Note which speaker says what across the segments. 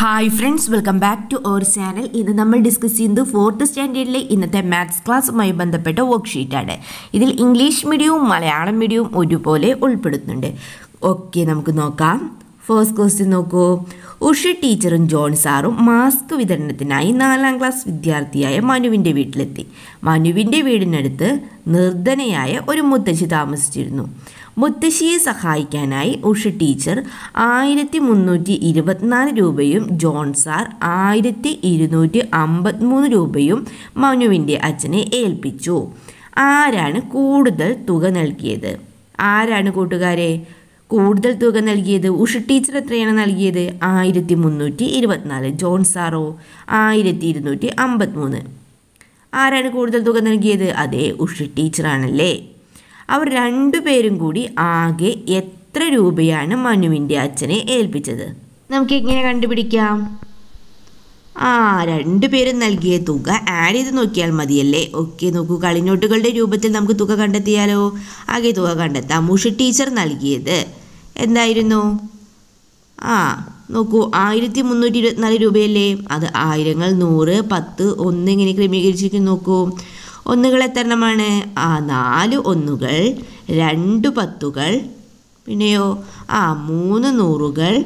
Speaker 1: Hi friends welcome back to our channel ഇന്ന് നമ്മൾ discuss ചെയ്യുന്നത് ഫോർത്ത് സ്റ്റാൻഡേർഡിലെ ഇന്നത്തെ മാത്സ് ക്ലാസ്സുമായി ബന്ധപ്പെട്ട വർക്ക്ഷീറ്റാണ് ഇതിൽ ഇംഗ്ലീഷ് മീഡിയവും മലയാളം മീഡിയവും ഒരുപോലെ ഉൾപ്പെടുത്തുന്നുണ്ട് ഓക്കെ നമുക്ക് നോക്കാം. ഫസ്റ്റ് ക്വസ്റ്റ്യൻ നോക്കൂ. ഉഷ ടീച്ചറും ജോൺ സാറും മാസ്ക് വിതരണത്തിനായി നാലാം ക്ലാസ് വിദ്യാർത്ഥിയായ മനുവിന്റെ വീട്ടിലെത്തി. മനുവിന്റെ വീടിനടുത്ത് നിർധനയായ ഒരു മുത്തശ്ശി താമസിച്ചിരുന്നു. മുത്തശ്ശിയെ സഹായിക്കാനായി ഉഷ ടീച്ചർ ആയിരത്തി മുന്നൂറ്റി ഇരുപത്തിനാല് രൂപയും ജോൺ സാർ ആയിരത്തി ഇരുന്നൂറ്റി അമ്പത്തിമൂന്ന് രൂപയും മനുവിന്റെ അച്ഛനെ ഏൽപ്പിച്ചു. ആരാണ് കൂടുതൽ തുക നൽകിയത്? ആരാണ് കൂട്ടുകാരെ? കൂടുതൽ തുക നൽകിയത് ഉഷ ടീച്ചർ എത്രയാണ് നൽകിയത്? ആയിരത്തി മുന്നൂറ്റി ഇരുപത്തിനാല് ജോൺ സാറോ ആയിരത്തി ഇരുന്നൂറ്റി അമ്പത്തിമൂന്ന് ആരാണ് കൂടുതൽ തുക നൽകിയത്? അതെ ഉഷ ടീച്ചറാണല്ലേ. അവർ രണ്ടുപേരും കൂടി ആകെ എത്ര രൂപയാണ് മനുവിന്റെ അച്ഛനെ ഏൽപ്പിച്ചത്? നമുക്ക് എങ്ങനെ കണ്ടുപിടിക്കാം? ആ രണ്ടുപേരും നൽകിയ തുക ആഡ് ചെയ്ത് നോക്കിയാൽ മതിയല്ലേ. ഓക്കെ നോക്കൂ കളിനോട്ടുകളുടെ രൂപത്തിൽ നമുക്ക് തുക കണ്ടെത്തിയാലോ? ആകെ തുക കണ്ടെത്താം. ഉഷ ടീച്ചർ നൽകിയത് എന്തായിരുന്നു? ആ നോക്കൂ ആയിരത്തി മുന്നൂറ്റി ഇരുപത്തിനാല് രൂപയല്ലേ? അത് ആയിരങ്ങൾ നൂറ് പത്ത് ഒന്ന് ഇങ്ങനെ ക്രമീകരിച്ചിരിക്കുന്നു നോക്കൂ. ഒന്നുകൾ എത്ര എണ്ണമാണ്? ആ നാല് ഒന്നുകൾ രണ്ട് പത്തുകൾ പിന്നെയോ ആ മൂന്ന് നൂറുകൾ.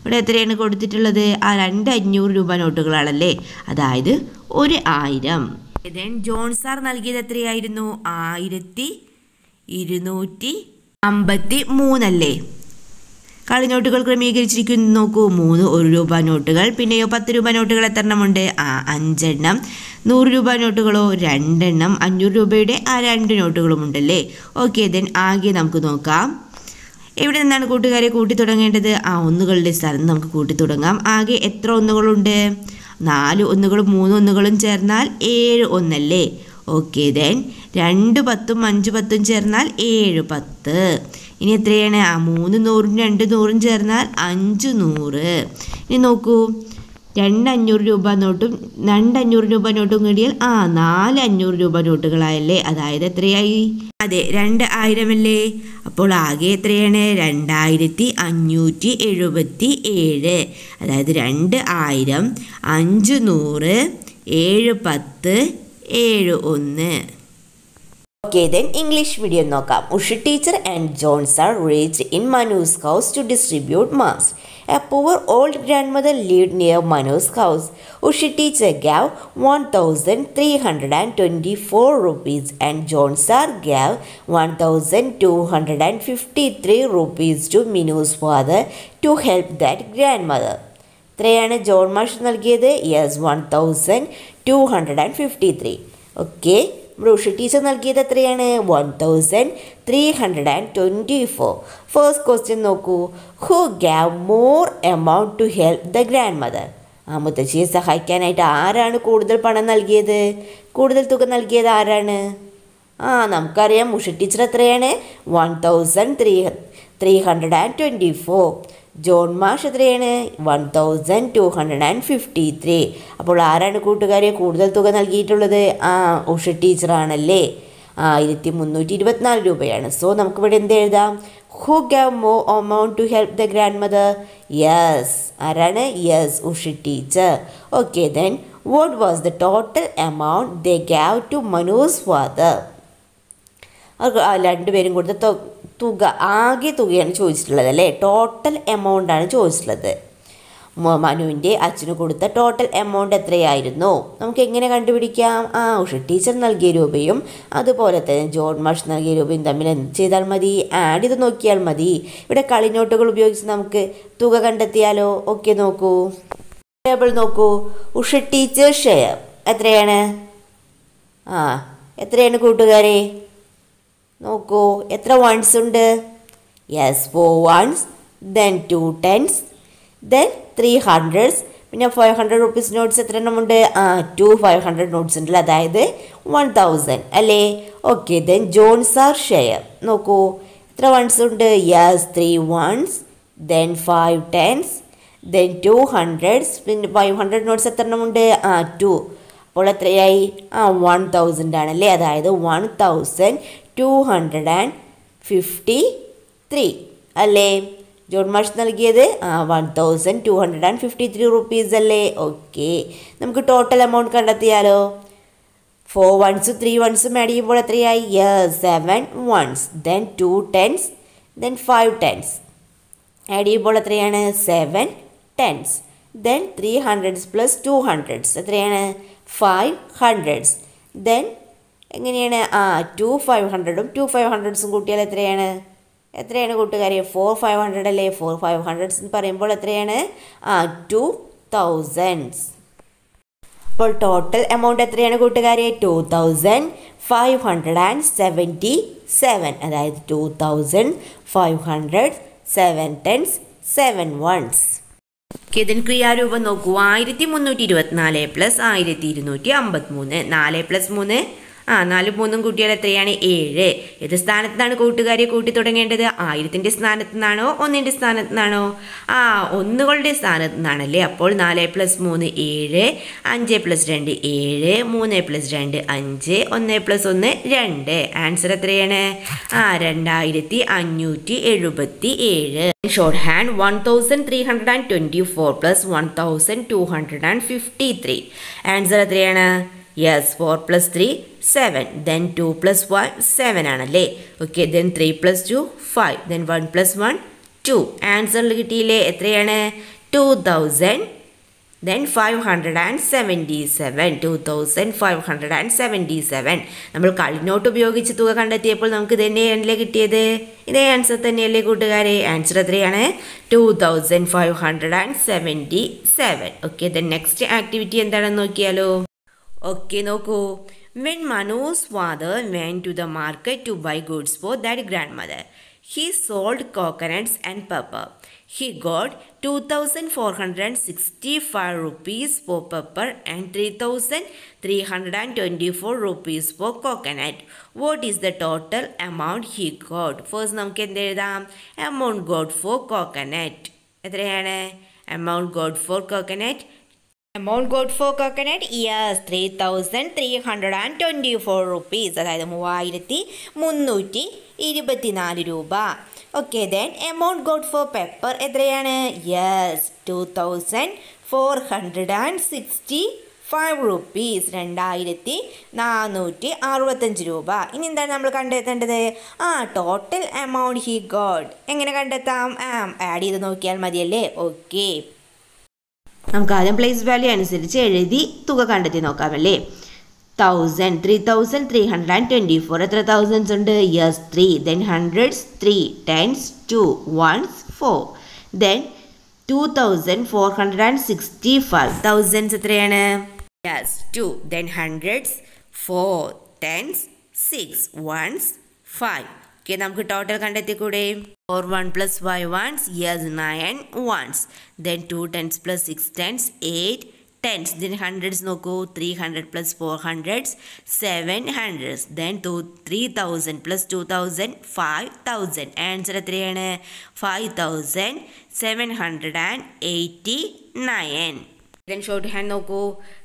Speaker 1: ഇവിടെ എത്രയാണ് കൊടുത്തിട്ടുള്ളത്? ആ രണ്ട് അഞ്ഞൂറ് രൂപ നോട്ടുകളാണല്ലേ? അതായത് ഒരു ആയിരം. ദെൻ ജോൺ സാർ നൽകിയത് എത്രയായിരുന്നു? ആയിരത്തി ഇരുന്നൂറ്റി അമ്പത്തി മൂന്നല്ലേ കളിനോട്ടുകൾ ക്രമീകരിച്ചിരിക്കുന്നു. നോക്കൂ മൂന്ന് ഒരു രൂപ നോട്ടുകൾ. പിന്നെയോ പത്ത് രൂപ നോട്ടുകൾ എത്ര എണ്ണമുണ്ട് ആ അഞ്ചെണ്ണം. നൂറ് രൂപ നോട്ടുകളോ? രണ്ടെണ്ണം. അഞ്ഞൂറ് രൂപയുടെ ആ രണ്ട് നോട്ടുകളും ഉണ്ടല്ലേ ഓക്കെ ദെൻ ആകെ നമുക്ക് നോക്കാം. എവിടെ നിന്നാണ് കൂട്ടുകാരെ കൂട്ടി തുടങ്ങേണ്ടത് ആ ഒന്നുകളുടെ സ്ഥലം നമുക്ക് കൂട്ടി തുടങ്ങാം ആകെ എത്ര ഒന്നുകളുണ്ട്? നാല് ഒന്നുകളും മൂന്ന് ഒന്നുകളും ചേർന്നാൽ ഏഴ് ഒന്നല്ലേ? ഓക്കെ ദെൻ രണ്ട് പത്തും അഞ്ച് പത്തും ചേർന്നാൽ ഏഴ് പത്ത്. ഇനി എത്രയാണ്? ആ മൂന്ന് നൂറും രണ്ട് നൂറും ചേർന്നാൽ അഞ്ച് നൂറ്. ഇനി നോക്കൂ. രണ്ട് അഞ്ഞൂറ് രൂപ നോട്ടും രണ്ട് അഞ്ഞൂറ് രൂപ നോട്ടും കൂടിയാൽ ആ നാല് അഞ്ഞൂറ് രൂപ നോട്ടുകളായല്ലേ? അതായത് എത്രയായി? അതെ രണ്ട് ആയിരമല്ലേ? അപ്പോൾ ആകെ എത്രയാണ്? രണ്ടായിരത്തി അഞ്ഞൂറ്റി എഴുപത്തി ഏഴ് അതായത് രണ്ട് ആയിരം അഞ്ച് നൂറ് ഏഴ് പത്ത് ഏഴ് ഒന്ന്. ഓക്കെ ദെൻ ഇംഗ്ലീഷ് വീഡിയോ നോക്കാം. Usha teacher and John's are reach in Manu's house to distribute masks a poor old grandmother lived near Manu's house Usha teacher gave one thousand three hundred and twenty four rupees and John's are gave one thousand two hundred and fifty three rupees to Manu's father to help that grandmother എത്രയാണ് John മാഷ് നൽകിയത്. Yes one thousand two hundred and fifty three okay നമ്മുടെ Usha teacher നൽകിയത് എത്രയാണ്? One thousand three hundred and twenty four first question നോക്കൂ. Who gave more amount to help the grandmother ആ മുത്തശ്ശിയെ സഹായിക്കാനായിട്ട് ആരാണ് കൂടുതൽ പണം നൽകിയത്? കൂടുതൽ തുക നൽകിയത് ആരാണ്? ആ നമുക്കറിയാം. ഉഷ ടീച്ചർ എത്രയാണ്? One thousand three three hundred and twenty four John മാഷ് എത്രയാണ് one thousand two hundred and fifty three. അപ്പോൾ ആരാണ് കൂട്ടുകാരെ കൂടുതൽ തുക നൽകിയിട്ടുള്ളത്? ആ ഉഷ ടീച്ചറാണല്ലേ? ആയിരത്തി മുന്നൂറ്റി ഇരുപത്തിനാല് രൂപയാണ്. സോ നമുക്കിവിടെ എന്ത് എഴുതാം? Who gave more amount to help the grandmother yes ആരാണ്? Yes Usha teacher. Okay then what was the total amount the gave to Manu's father രണ്ടുപേരും കൊടുത്ത തുക ആകെ തുകയാണ് ചോദിച്ചിട്ടുള്ളത് അല്ലേ? ടോട്ടൽ എമൗണ്ട് ആണ് ചോദിച്ചിട്ടുള്ളത്. മനുവിന്റെ അച്ഛന് കൊടുത്ത ടോട്ടൽ എമൗണ്ട് എത്രയായിരുന്നു? നമുക്ക് എങ്ങനെ കണ്ടുപിടിക്കാം? ആ ഉഷ ടീച്ചർ നൽകിയ രൂപയും അതുപോലെ തന്നെ ജോൺ മാഷ് നൽകിയ രൂപയും തമ്മിൽ എന്ത് ചെയ്താൽ മതി? ആഡ് ചെയ്ത് നോക്കിയാൽ മതി. ഇവിടെ കളിനോട്ടുകൾ ഉപയോഗിച്ച് നമുക്ക് തുക കണ്ടെത്തിയാലോ? ഓക്കെ നോക്കൂ. ടേബിൾ നോക്കൂ. ഉഷ ടീച്ചർ ഷെയർ എത്രയാണ്? ആ എത്രയാണ് കൂട്ടുകാരെ? നോക്കൂ എത്ര വൺസ് ഉണ്ട്? Yes four ones then two tens then three hundreds പിന്നെ ഫൈവ് ഹൺഡ്രഡ് റുപ്പീസ് നോട്ട്സ് എത്ര എണ്ണം ഉണ്ട്? ആ ടു ഫൈവ് ഹൺഡ്രഡ് നോട്ട്സ് ഉണ്ടല്ലോ അതായത് വൺ തൗസൻഡ് അല്ലേ? Okay then John's are share നോക്കൂ എത്ര വൺസ് ഉണ്ട്? Yes three ones then five tens then two hundreds പിന്നെ ഫൈവ് ഹൺഡ്രഡ് നോട്ട്സ് എത്ര എണ്ണം ഉണ്ട്? ആ ടു അപ്പോൾ എത്രയായി? ആ വൺ തൗസൻഡ് ആണല്ലേ അതായത് one thousand two hundred and fifty three അല്ലേ? ജോൺ മാഷ് നൽകിയത് ആ one thousand two hundred and fifty three rupees അല്ലേ? ഓക്കെ നമുക്ക് ടോട്ടൽ എമൗണ്ട് കണ്ടെത്തിയാലോ? ഫോർ വൺസും ത്രീ വൺസും ആഡ് ചെയ്യുമ്പോൾ എത്രയായി? Seven ones then two tens then five tens add ചെയ്യുമ്പോൾ എത്രയാണ്? Seven tens then three hundreds plus two hundreds എത്രയാണ്? ഫൈവ് ഹൺഡ്രഡ്സ് ദെൻ എങ്ങനെയാണ്? ആ ടു ഫൈവ് ഹൺഡ്രഡും ടു ഫൈവ് ഹൺഡ്രഡ്സും കൂട്ടിയാൽ എത്രയാണ്? എത്രയാണ് കൂട്ടുകാരെ? ഫോർ ഫൈവ് ഹൺഡ്രഡ് അല്ലേ? ഫോർ ഫൈവ് ഹൺഡ്രഡ്സ് എന്ന് പറയുമ്പോൾ എത്രയാണ്? ആ ടു തൗസൻഡ്സ് അപ്പോൾ ടോട്ടൽ എമൗണ്ട് എത്രയാണ് കൂട്ടുകാരെ? Two thousand five hundred and seventy seven അതായത് two thousand five hundred seven tens seven ones കിതൻ ക്രിയാരൂപം നോക്കൂ. ആയിരത്തി മുന്നൂറ്റി ഇരുപത്തിനാല് പ്ലസ് ആയിരത്തി ഇരുന്നൂറ്റി അമ്പത്തി മൂന്ന് നാല് പ്ലസ് മൂന്ന് ആ നാലും മൂന്നും കൂട്ടിയാൽ എത്രയാണ്? ഏഴ്. ഏത് സ്ഥാനത്താണ് കൂട്ടുകാരെ കൂട്ടി തുടങ്ങേണ്ടത്? ആയിരത്തിന്റെ സ്ഥാനത്ത് നിന്നാണോ ഒന്നിന്റെ സ്ഥാനത്ത് നിന്നാണോ ആ ഒന്നുകളുടെ സ്ഥാനത്ത് നിന്നാണല്ലേ അപ്പോൾ നാല് പ്ലസ് മൂന്ന് ഏഴ് അഞ്ച് പ്ലസ് രണ്ട് ഏഴ് മൂന്ന് പ്ലസ് രണ്ട് അഞ്ച് ഒന്ന് പ്ലസ് ഒന്ന് രണ്ട്. ആൻസർ എത്രയാണ്? ആ രണ്ടായിരത്തി അഞ്ഞൂറ്റി എഴുപത്തി ഏഴ് short hand one thousand three hundred and twenty four plus one thousand two hundred and fifty three answer എത്രയാണ്? Yes four plus three seven then two plus one seven ആണല്ലേ? Okay then three plus two five then one plus one two ആൻസറിൽ കിട്ടിയില്ലേ? എത്രയാണ്? Two thousand then five hundred and seventy seven two thousand five hundred and seventy seven നമ്മൾ കളിനോട്ട് ഉപയോഗിച്ച് തുക കണ്ടെത്തിയപ്പോൾ നമുക്ക് ഇതന്നെയല്ലേ കിട്ടിയത്? ഇതേ ആൻസർ തന്നെയല്ലേ കൂട്ടുകാരെ? ആൻസർ എത്രയാണ്? Two thousand five hundred and seventy seven okay then next activity എന്താണെന്ന് നോക്കിയാലോ? ഓക്കെ നോക്കൂ when Mano's father went to the market to buy goods for that grandmother he sold coconuts and pepper he got two thousand four hundred and sixty five rupees for pepper and three thousand three hundred and twenty four rupees for coconut what is the total amount he got first നമുക്ക് എന്ത് എഴുതാം amount got for coconut എത്രയാണ് amount got for coconut amount got for coconut years three thousand three hundred and twenty four rupees അതായത് മൂവായിരത്തി മുന്നൂറ്റി ഇരുപത്തിനാല് രൂപ. Okay then amount got for pepper എത്രയാണ്? Yes two thousand four hundred and sixty five rupees രണ്ടായിരത്തി നാനൂറ്റി അറുപത്തഞ്ച് രൂപ. ഇനി എന്താണ് നമ്മൾ കണ്ടെത്തേണ്ടത്? ആ ടോട്ടൽ എമൗണ്ട് ഹി ഗോഡ് എങ്ങനെ കണ്ടെത്താം? ആഡ് ചെയ്ത് നോക്കിയാൽ മതിയല്ലേ? ഓക്കെ നമുക്ക് ആദ്യം പ്ലേസ് വാല്യൂ അനുസരിച്ച് എഴുതി തുക കണ്ടെത്തി നോക്കാമല്ലേ thousand three thousand three hundred and twenty four എത്ര തൗസൻഡ്സ് ഉണ്ട്? Yes three then hundreds three tens two ones four then two thousand four hundred and sixty five thousands എത്രയാണ്? Yes two then hundreds four tens six ones five okay നമുക്ക് total കണ്ടെത്തിക്കൂടെ? Four one plus five ones yes nine ones then two tens plus six tens eight tens then hundreds നോക്കൂ. Three hundred plus four hundreds seven hundreds then two three thousand plus two thousand five thousand answer എത്രയാണ്? Five thousand seven hundred and eighty nine then short hand നോക്കൂ.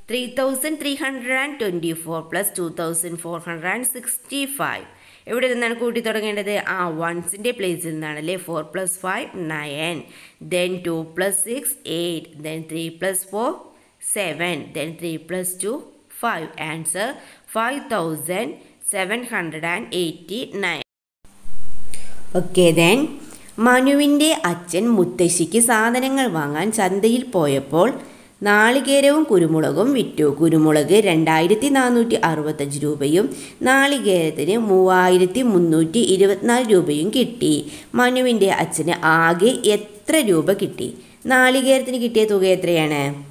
Speaker 1: Three thousand three hundred and twenty four plus two thousand four hundred and sixty five എവിടെ നിന്നാണ് കൂട്ടി തുടങ്ങേണ്ടത്? ആ വൺസിന്റെ പ്ലേസിൽ നിന്നാണല്ലേ four plus five nine then two plus six eight then three plus four seven then three plus two five answer five thousand seven hundred and eighty nine okay then മനുവിന്റെ അച്ഛൻ മുത്തശ്ശിക്ക് സാധനങ്ങൾ വാങ്ങാൻ ചന്തയിൽ പോയപ്പോൾ നാളികേരവും കുരുമുളകും വിറ്റു. കുരുമുളക് രണ്ടായിരത്തി നാനൂറ്റി അറുപത്തഞ്ച് രൂപയും നാളികേരത്തിന് മൂവായിരത്തി മുന്നൂറ്റി ഇരുപത്തിനാല് രൂപയും കിട്ടി. മനുവിന്റെ അച്ഛന് ആകെ എത്ര രൂപ കിട്ടി? നാളികേരത്തിന് കിട്ടിയ തുക എത്രയാണ്?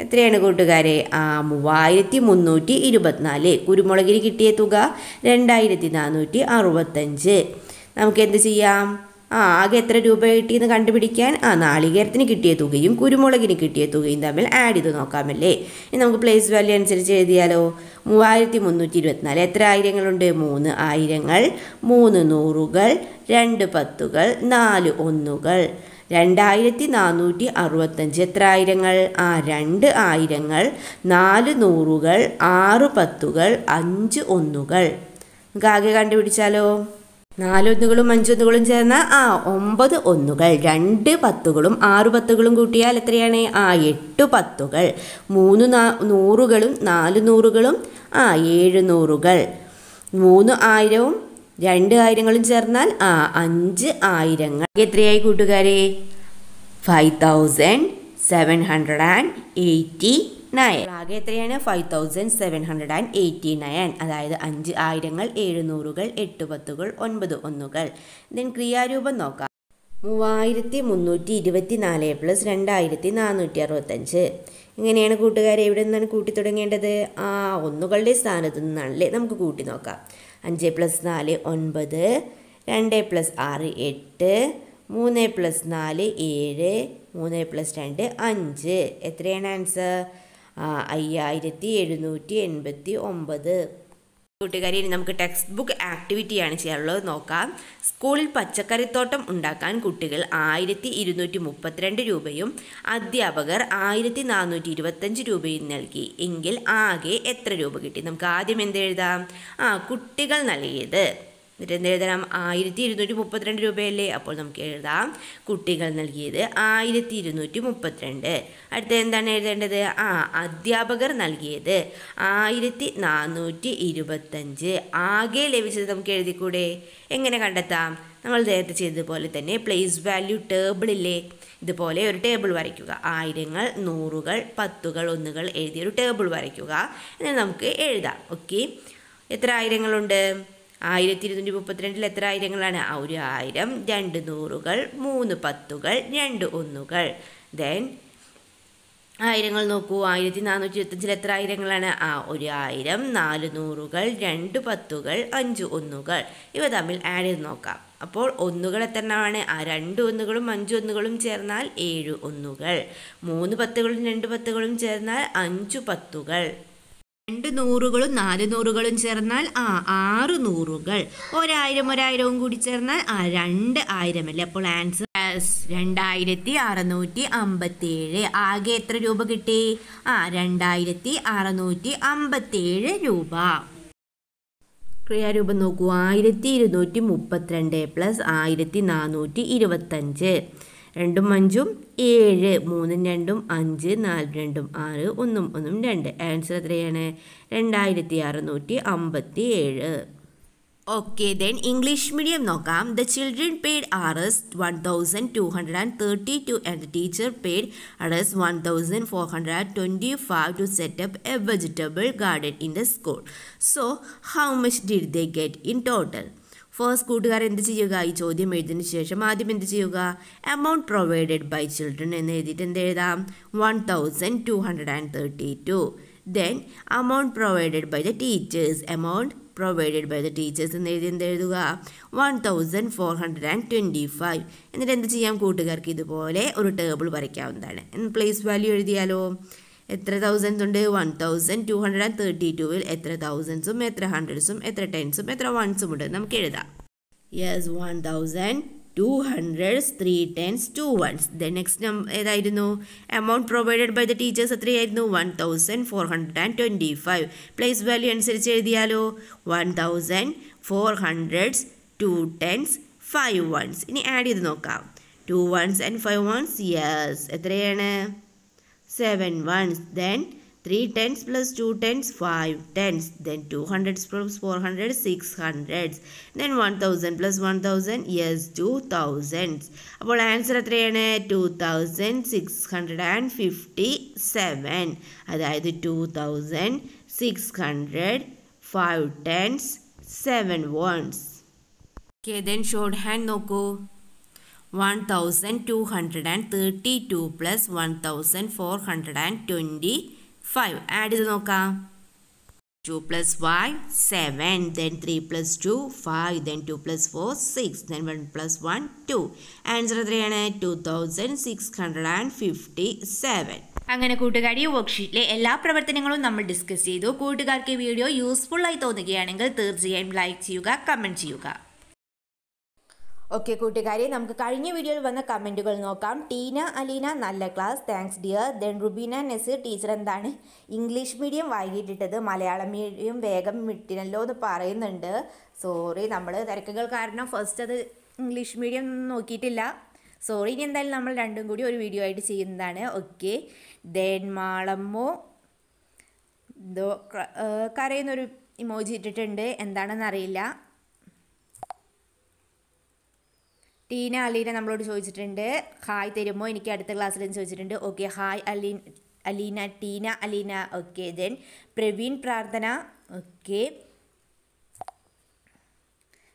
Speaker 1: എത്രയാണ് കൂട്ടുകാരെ? ആ മൂവായിരത്തി മുന്നൂറ്റി ഇരുപത്തിനാല് കുരുമുളകിന് കിട്ടിയ തുക രണ്ടായിരത്തി നാനൂറ്റി അറുപത്തഞ്ച് നമുക്ക് എന്ത് ചെയ്യാം? ആ ആകെ എത്ര രൂപ കിട്ടിയെന്ന് കണ്ടുപിടിക്കാൻ? ആ നാളികേരത്തിന് കിട്ടിയ തുകയും കുരുമുളകിന് കിട്ടിയ തുകയും തമ്മിൽ ആഡ് ചെയ്ത് നോക്കാമല്ലേ? ഇനി നമുക്ക് പ്ലേസ് വാല്യൂ അനുസരിച്ച് എഴുതിയാലോ? മൂവായിരത്തി മുന്നൂറ്റി ഇരുപത്തിനാല് എത്ര ആയിരങ്ങളുണ്ട്? മൂന്ന് ആയിരങ്ങൾ മൂന്ന് നൂറുകൾ രണ്ട് പത്തുകൾ നാല് ഒന്നുകൾ. രണ്ടായിരത്തി നാനൂറ്റി അറുപത്തഞ്ച് എത്ര ആയിരങ്ങൾ? ആ രണ്ട് ആയിരങ്ങൾ നാല് നൂറുകൾ ആറ് പത്തുകൾ അഞ്ച് ഒന്നുകൾ. നമുക്ക് ആകെ കണ്ടുപിടിച്ചാലോ? നാലൊന്നുകളും അഞ്ചൊന്നുകളും ചേർന്ന ആ ഒമ്പത് ഒന്നുകൾ. രണ്ട് പത്തുകളും ആറ് പത്തുകളും കൂട്ടിയാൽ എത്രയാണ്? ആ എട്ട് പത്തുകൾ. മൂന്ന് നൂറുകളും നാല് നൂറുകളും ആ ഏഴ് നൂറുകൾ. മൂന്ന് ആയിരവും രണ്ട് ആയിരങ്ങളും ചേർന്നാൽ ആ അഞ്ച് ആയിരങ്ങൾ. എത്രയായി കൂട്ടുകാരെ? Five thousand seven hundred and eighty nine. ആകെ എത്രയാണ്? Five thousand seven hundred and eighty nine അതായത് അഞ്ച് ആയിരങ്ങൾ എഴുന്നൂറുകൾ എട്ട് പത്തുകൾ ഒൻപത് ഒന്നുകൾ. ദെൻ ക്രിയാരൂപം നോക്കാം. മൂവായിരത്തി മുന്നൂറ്റി ഇരുപത്തി നാല് പ്ലസ് രണ്ടായിരത്തി നാനൂറ്റി അറുപത്തഞ്ച് ഇങ്ങനെയാണ് കൂട്ടുകാരെ എവിടെ നിന്നാണ് കൂട്ടി തുടങ്ങേണ്ടത്. ആ ഒന്നുകളുടെ സ്ഥാനത്ത് നിന്നാണല്ലേ നമുക്ക് കൂട്ടി നോക്കാം. അഞ്ച് പ്ലസ് നാല് ഒൻപത്. രണ്ട് പ്ലസ് ആറ് എട്ട്. മൂന്ന് പ്ലസ് നാല് ഏഴ്. മൂന്ന് പ്ലസ് രണ്ട് അഞ്ച്. എത്രയാണ് ആൻസർ അയ്യായിരത്തി എഴുന്നൂറ്റി എൺപത്തി ഒമ്പത് കൂട്ടുകാരി ഇനി നമുക്ക് ടെക്സ്റ്റ് ബുക്ക് ആക്ടിവിറ്റിയാണ് ചെയ്യാനുള്ളത്. നോക്കാം. സ്കൂളിൽ പച്ചക്കറിത്തോട്ടം ഉണ്ടാക്കാൻ കുട്ടികൾ ആയിരത്തി ഇരുന്നൂറ്റി മുപ്പത്തിരണ്ട് രൂപയും അധ്യാപകർ ആയിരത്തി നാനൂറ്റി ഇരുപത്തഞ്ച് രൂപയും നൽകി. എങ്കിൽ ആകെ എത്ര രൂപ കിട്ടി? നമുക്ക് ആദ്യം എന്ത് എഴുതാം? ആ കുട്ടികൾ നൽകിയത് എന്നിട്ട് എന്തെഴുതണം? ആയിരത്തി ഇരുന്നൂറ്റി മുപ്പത്തിരണ്ട് രൂപയല്ലേ? അപ്പോൾ നമുക്ക് എഴുതാം. കുട്ടികൾ നൽകിയത് ആയിരത്തി ഇരുന്നൂറ്റി മുപ്പത്തിരണ്ട് അടുത്ത എന്താണ് എഴുതേണ്ടത്? ആ അധ്യാപകർ നൽകിയത് ആയിരത്തി നാനൂറ്റി ഇരുപത്തഞ്ച് ആകെ ലഭിച്ചത് നമുക്ക് എഴുതിക്കൂടെ? എങ്ങനെ കണ്ടെത്താം? നമ്മൾ നേരത്തെ ചെയ്തതുപോലെ തന്നെ പ്ലേസ് വാല്യൂ ടേബിളില്ലേ ഇതുപോലെ ഒരു ടേബിൾ വരയ്ക്കുക. ആയിരങ്ങൾ നൂറുകൾ പത്തുകൾ ഒന്നുകൾ എഴുതിയൊരു ടേബിൾ വരയ്ക്കുക. എന്നിട്ട് നമുക്ക് എഴുതാം. ഓക്കെ എത്ര ആയിരങ്ങളുണ്ട്? ആയിരത്തി ഇരുന്നൂറ്റി മുപ്പത്തിരണ്ടിൽ എത്ര ആയിരങ്ങളാണ്? ഒരു ആയിരം രണ്ട് നൂറുകൾ മൂന്ന് പത്തുകൾ രണ്ട് ഒന്നുകൾ. ദെൻ ആയിരങ്ങൾ നോക്കൂ. ആയിരത്തി നാനൂറ്റി ഇരുപത്തഞ്ചിൽ എത്ര ആയിരങ്ങളാണ്? ആ ഒരു ആയിരം നാല് നൂറുകൾ രണ്ട് പത്തുകൾ അഞ്ച് ഒന്നുകൾ. ഇവ തമ്മിൽ ആഡ് ചെയ്ത് നോക്കാം. അപ്പോൾ ഒന്നുകൾ എത്രണ്ണമാണ്? ആ രണ്ട് ഒന്നുകളും അഞ്ച് ഒന്നുകളും ചേർന്നാൽ ഏഴ് ഒന്നുകൾ. മൂന്ന് പത്തുകളും രണ്ട് പത്തുകളും ചേർന്നാൽ അഞ്ച് പത്തുകൾ. രണ്ട് നൂറുകളും നാല് നൂറുകളും ചേർന്നാൽ ആ ആറ് നൂറുകൾ. ഒരായിരം ഒരായിരവും കൂടി ചേർന്നാൽ ആ രണ്ട് ആയിരം അല്ലേ? അപ്പോൾ ആൻസർ രണ്ടായിരത്തി അറുന്നൂറ്റി അമ്പത്തി ഏഴ് ആകെ എത്ര രൂപ കിട്ടി? ആ രണ്ടായിരത്തി അറുന്നൂറ്റി അമ്പത്തി ഏഴ് രൂപ. ക്രിയാരൂപം നോക്കൂ. ആയിരത്തി ഇരുന്നൂറ്റി മുപ്പത്തിരണ്ട് പ്ലസ് ആയിരത്തി നാനൂറ്റി ഇരുപത്തഞ്ച്. രണ്ടും അഞ്ചും ഏഴ് മൂന്നും രണ്ടും അഞ്ച് നാല് രണ്ടും ആറ് ഒന്നും ഒന്നും രണ്ട്. ആൻസർ എത്രയാണ്? രണ്ടായിരത്തി അറുന്നൂറ്റി അമ്പത്തി ഏഴ് ഓക്കെ ദെൻ ഇംഗ്ലീഷ് മീഡിയം നോക്കാം. The children paid as one thousand two hundred and thirty two and the teacher paid as one thousand four hundred and twenty five to set up a vegetable garden in the school so how much did they get in total first കൂട്ടുകാർ എന്ത് ചെയ്യുക? ഈ ചോദ്യം എഴുതിയതിന് ശേഷം ആദ്യം എന്ത് ചെയ്യുക? Amount provided by children എന്ന് എഴുതിയിട്ട് എന്ത് എഴുതാം? One thousand two hundred and thirty two then amount provided by the teachers amount provided by the teachers എന്ന് എഴുതി എന്ത് എഴുതുക? One thousand four hundred and twenty five എന്നിട്ട് എന്ത് ചെയ്യാം? കൂട്ടുകാർക്ക് ഇതുപോലെ ഒരു ടേബിൾ വരയ്ക്കാവുന്നതാണ്. പ്ലേസ് വാല്യൂ എഴുതിയാലോ? എത്ര തൗസൻഡ്സ് ഉണ്ട്? One thousand two hundred and thirty ടുവിൽ എത്ര തൗസൻഡ്സും എത്ര ഹൺഡ്രഡ്സും എത്ര ടെൻസും എത്ര വൺസും ഉണ്ട്? നമുക്ക് എഴുതാം. Yes one thousand two hundreds three tens two ones the next നം ഏതായിരുന്നു? Amount provided by the teachers എത്രയായിരുന്നു? One thousand four hundred and twenty five place value അനുസരിച്ച് എഴുതിയാലോ? One thousand four hundreds two tens five ones ഇനി add ചെയ്ത് നോക്കാം. Two ones and five ones yes എത്രയാണ്? Seven ones then three tens plus two tens five tens then two hundreds plus four hundred six hundreds then one thousand plus one thousand yes two thousands അപ്പോൾ answer എത്രയാണ്? Two thousand six hundred and fifty seven അതായത് two thousand six hundred five tens seven ones okay then short hand നോക്കൂ. One thousand two hundred and thirty two plus one thousand four hundred and twenty five add ചെയ്ത് നോക്കാം. Two plus five seven then three plus two five then two plus four six then one plus one two answer എത്രയാണ്? Two thousand six hundred and fifty seven അങ്ങനെ കൂട്ടുകാരി വർക്ക്ഷീറ്റിലെ എല്ലാ പ്രവർത്തനങ്ങളും നമ്മൾ discuss ചെയ്തു. കൂട്ടുകാർക്ക് വീഡിയോ യൂസ്ഫുൾ ആയി തോന്നുകയാണെങ്കിൽ തീർച്ചയായും ലൈക്ക് ചെയ്യുക കമന്റ് ചെയ്യുക. ഓക്കെ കൂട്ടുകാരെ നമുക്ക് കഴിഞ്ഞ വീഡിയോയിൽ വന്ന കമന്റുകൾ നോക്കാം. ടീന അലീന നല്ല class. Thanks dear then Rubina നെസ് ടീച്ചർ എന്താണ് ഇംഗ്ലീഷ് മീഡിയം വൈകിട്ടിട്ടത്? മലയാളം മീഡിയം വേഗം വിട്ടിനല്ലോ എന്ന് പറയുന്നുണ്ട്. സോറി നമ്മൾ തിരക്കുകൾ കാരണം ഫസ്റ്റ് അത് ഇംഗ്ലീഷ് മീഡിയം നോക്കിയിട്ടില്ല. സോറി ഇനി എന്തായാലും നമ്മൾ രണ്ടും കൂടി ഒരു വീഡിയോ ആയിട്ട് ചെയ്യുന്നതാണ്. ഓക്കെ ദെൻ മാളമ്മോ എന്തോ കരയുന്നൊരു ഇമോജി ഇട്ടിട്ടുണ്ട്. എന്താണെന്ന് അറിയില്ല ടീന അലീന നമ്മളോട് ചോദിച്ചിട്ടുണ്ട് ഹായ് തരുമോ? എനിക്ക് അടുത്ത ക്ലാസ്സിൽ ചോദിച്ചിട്ടുണ്ട്. Okay hi Aleen Alina Tina Alina. Okay then Praveen Prarthana. Okay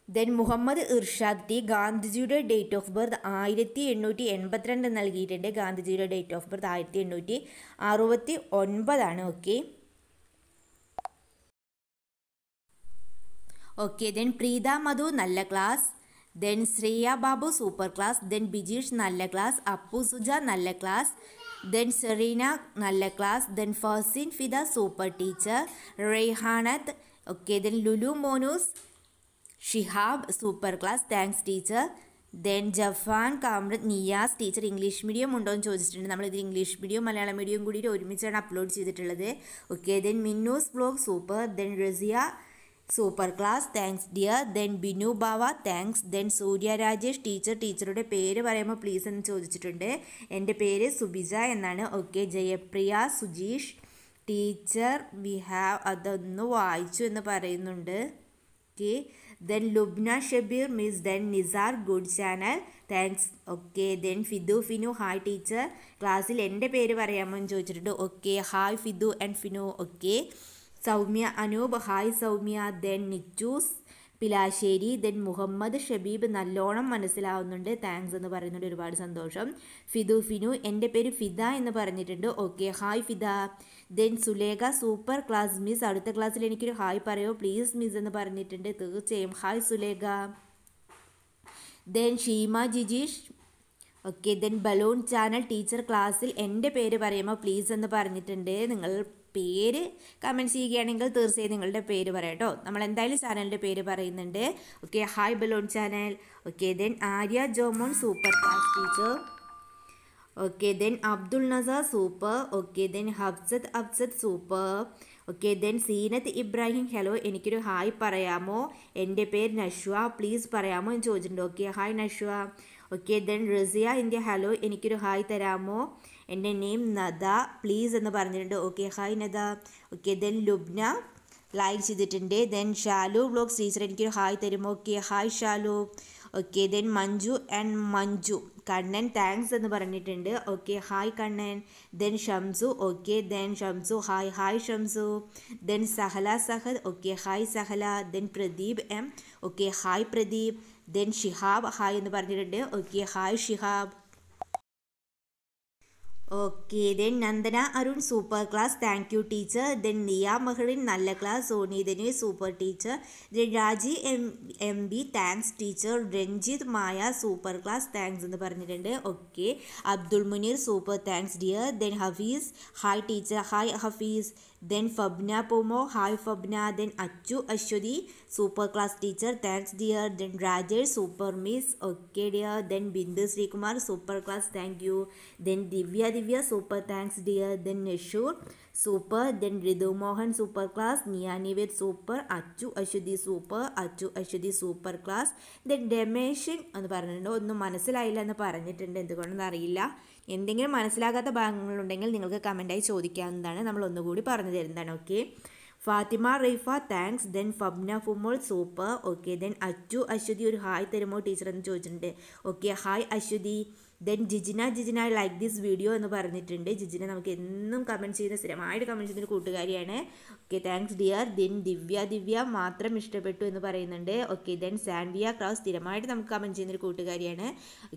Speaker 1: then Muhammad Irshad T ഗാന്ധിജിയുടെ ഡേറ്റ് ഓഫ് ബർത്ത് ആയിരത്തി എണ്ണൂറ്റി എൺപത്തിരണ്ട് നൽകിയിട്ടുണ്ട്. ഗാന്ധിജിയുടെ ഡേറ്റ് ഓഫ് ബർത്ത് ആയിരത്തി എണ്ണൂറ്റി അറുപത്തി ഒൻപതാണ് okay okay then Preetha Madhu നല്ല class then Shreya Babu super class then Bijeesh നല്ല ക്ലാസ് അപ്പു സുജ നല്ല ക്ലാസ് ദെൻ സെറീന നല്ല class then Fasin Fida super teacher Raihanath okay then Lulu Monu's Shihab super class thanks teacher then Jafan Kamrath Niyas teacher English medium ഉണ്ടോ എന്ന് ചോദിച്ചിട്ടുണ്ട്. നമ്മളിത് English medium Malayalam medium കൂടി ഒരുമിച്ചാണ് upload ചെയ്തിട്ടുള്ളത്. Okay then Minnu's blog super then Rasiya super class thanks dear then Binu Bava thanks then Surya Rajesh teacher ടീച്ചറുടെ പേര് പറയുമ്പോൾ പ്ലീസ് എന്ന് ചോദിച്ചിട്ടുണ്ട്. എന്റെ പേര് സുബിജ എന്നാണ്. Okay Jayapriya Sujeesh teacher we have അതൊന്ന് വായിച്ചു എന്ന് പറയുന്നുണ്ട്. Okay then Lubna Shabeer miss then Nisar good channel thanks okay then Fidu Finu hi teacher ക്ലാസ്സിൽ എന്റെ പേര് പറയാമോ എന്ന് ചോദിച്ചിട്ടുണ്ട്. Okay hi Fidu and Finu okay Soumya Anoop. Hi Soumya. Then Nittus Pilassery. Then Muhammad. Shabeeb. നല്ലോണം മനസ്സിലാവുന്നുണ്ട്. Thanks എന്ന് പറയുന്നുണ്ട്. ഒരുപാട് സന്തോഷം. ഫിദു ഫിനു. എന്റെ പേര് ഫിദ എന്ന് പറഞ്ഞിട്ടുണ്ട്. Okay hi Fida. Then Sulekha super class miss അടുത്ത ക്ലാസ്സിൽ എനിക്കൊരു ഹായ് പറയോ? പ്ലീസ് മിസ് എന്ന് പറഞ്ഞിട്ടുണ്ട്. തീർച്ചയായും. Hi Sulekha. Then Sheema Jijeesh. Okay then balloon channel teacher ക്ലാസ്സിൽ എന്റെ പേര് പറയുമ്പോൾ പ്ലീസ് എന്ന് പറഞ്ഞിട്ടുണ്ട്. നിങ്ങൾ പേര് കമന്റ് ചെയ്യുകയാണെങ്കിൽ തീർച്ചയായും നിങ്ങളുടെ പേര് പറയട്ടോ നമ്മൾ എന്തായാലും ചാനലിന്റെ പേര് പറയുന്നുണ്ട്. Okay hi balloon channel okay then Arya Jomon super class teacher okay then Abdul Nasar super okay then Habsath Absath super okay then Zeenath Ibrahim. Hello എനിക്കൊരു ഹായ് പറയാമോ? എന്റെ പേര് നഷ്വ പ്ലീസ് പറയാമോ എന്ന് ചോദിച്ചിട്ടുണ്ട്. Okay hi Nashwa okay then Raziya India. Hello എനിക്കൊരു hi തരാമോ? എന്റെ നെയിം നദ. പ്ലീസ് എന്ന് പറഞ്ഞിട്ടുണ്ട്. Okay hi Nada. Okay then Lubna. Like ചെയ്തിട്ടുണ്ട്. ദെൻ ഷാലു ബ്ലോഗ്സ് ടീച്ചർ എനിക്കൊരു ഹായ് തരും. Okay hi Shalu. Okay then Manju and Manju. Kannan thanks എന്ന് പറഞ്ഞിട്ടുണ്ട്. Okay hi Kannan. Then Shamsu. Okay then Shamsu. Hi hi Shamsu. Then Sahala Sahad okay hi Sahala. Then Pradeep M. Okay hi Pradeep. Then Shihab hi എന്ന് പറഞ്ഞിട്ടുണ്ട്. Okay hi Shihab. Okay then Nandana Arun super class thank you teacher then Niya Mahalin നല്ല class Soni Danu super teacher then Raji M M B thanks teacher Ranjith Maya super class thanks എന്ന് പറഞ്ഞിട്ടുണ്ട്. Okay Abdul Muneer super thanks dear then Hafeez hi teacher hi Hafeez then Fabna pomo hi Fabna then Achu Aswathy super class teacher thanks dear then Rajesh super miss okay dear then Bindu Sreekumar super class thank you then Divya Divya super thanks dear then Nashoor super. Then Rithumohan super class Niyanivedh super Achu Aswathy super Achu Aswathy super class. Then Rameshan എന്ന് പറഞ്ഞിട്ടുണ്ട്. ഒന്നും മനസ്സിലായില്ല എന്ന് പറഞ്ഞിട്ടുണ്ട്. എന്തുകൊണ്ടെന്ന് അറിയില്ല. എന്തെങ്കിലും മനസ്സിലാകാത്ത ഭാഗങ്ങളുണ്ടെങ്കിൽ നിങ്ങൾക്ക് കമന്റായി ചോദിക്കാവുന്നതാണ്. നമ്മൾ ഒന്നുകൂടി പറഞ്ഞു തരുന്നതാണ്. Okay Fathima Reefa thanks then Fabna Fumol super. Okay then Achu Aswathy ഒരു ഹായ് തരുമോ ടീച്ചർ എന്ന് ചോദിച്ചിട്ടുണ്ട്. Okay hi Aswathy. Then Jijina Jijina I like this video എന്ന് പറഞ്ഞിട്ടുണ്ട്. ജിജിന നമുക്ക് എന്നും കമന്റ് ചെയ്യുന്ന സ്ഥിരമായിട്ട് കമന്റ് ചെയ്യുന്ന ഒരു കൂട്ടുകാരിയാണ്. Okay thanks dear then Divya Divya മാത്രം ഇഷ്ടപ്പെട്ടു എന്ന് പറയുന്നുണ്ട്. ഓക്കെ ദെൻ സാൻവിയ ക്രൗസ് സ്ഥിരമായിട്ട് നമുക്ക് കമന്റ് ചെയ്യുന്ന ഒരു കൂട്ടുകാരിയാണ്.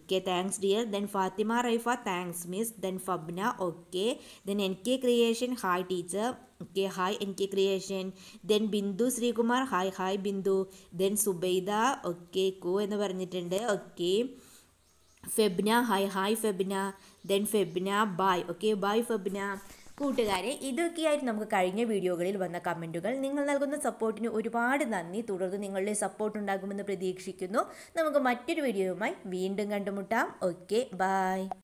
Speaker 1: Okay thanks dear then Fathima Raifa thanks miss then Fabna okay then N K creation hi teacher okay hi N K creation then Bindu Sreekumar hi hi Bindu. Then Subaida okay കു എന്ന് പറഞ്ഞിട്ടുണ്ട്. Okay Febna hi hi Febna then Febna bye okay bye Febna. കൂട്ടുകാരെ ഇതൊക്കെയായിരുന്നു നമുക്ക് കഴിഞ്ഞ വീഡിയോകളിൽ വന്ന കമന്റുകൾ. നിങ്ങൾ നൽകുന്ന സപ്പോർട്ടിന് ഒരുപാട് നന്ദി. തുടർന്ന് നിങ്ങളുടെ സപ്പോർട്ട് ഉണ്ടാകുമെന്ന് പ്രതീക്ഷിക്കുന്നു. നമുക്ക് മറ്റൊരു വീഡിയോയുമായി വീണ്ടും കണ്ടുമുട്ടാം. Okay bye